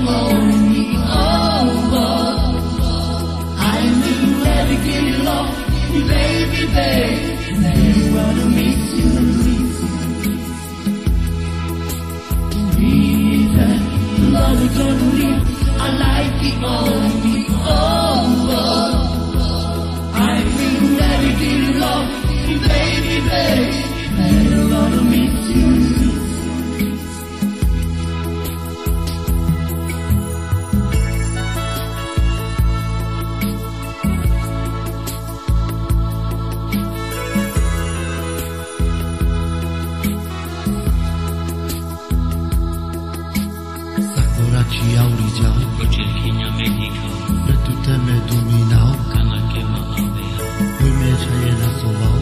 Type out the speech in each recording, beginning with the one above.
getting. Ia urija Kočerkinja Mexico Pretu teme dumina Kana kema avea. Ujme čaje nasoval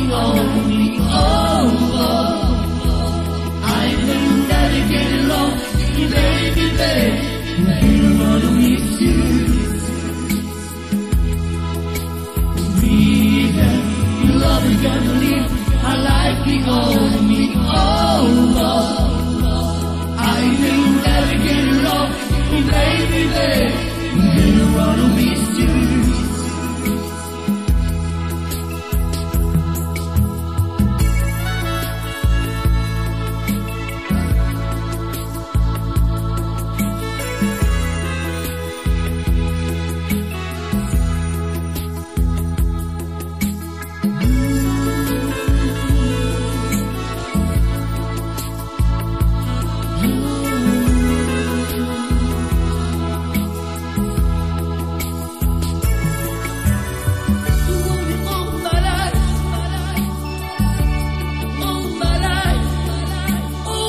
starting. I've been dedicated baby, baby. You wanna miss you.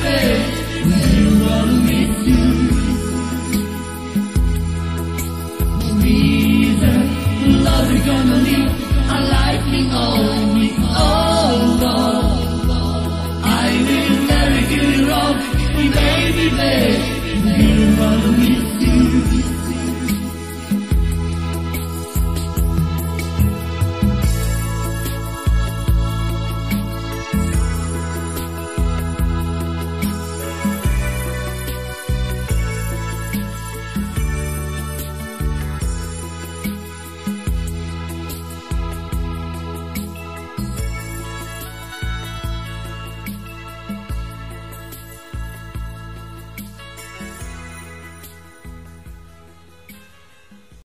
baby.